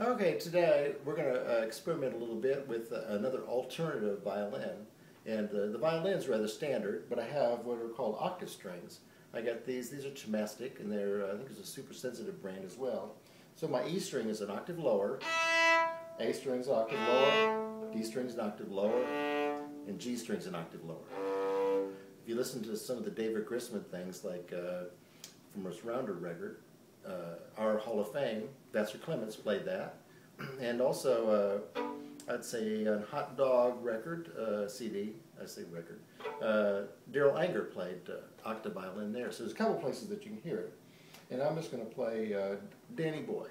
Okay, today we're going to uh, experiment a little bit with uh, another alternative violin. And uh, the violin's rather standard, but I have what are called octave strings. I got these, these are Thomastik, and they're, I think it's a super sensitive brand as well. So my E string is an octave lower, A string's an octave lower, D string's an octave lower, and G string's an octave lower. If you listen to some of the David Grisman things, like uh, from his Rounder record, our Hall of Fame, Vassar Clements played that. and also, uh, I'd say on Hot Dawg record, uh, CD, I say record, uh, Darol Anger played uh, octave violin there. So there's a couple places that you can hear it. And I'm just going to play uh, Danny Boy.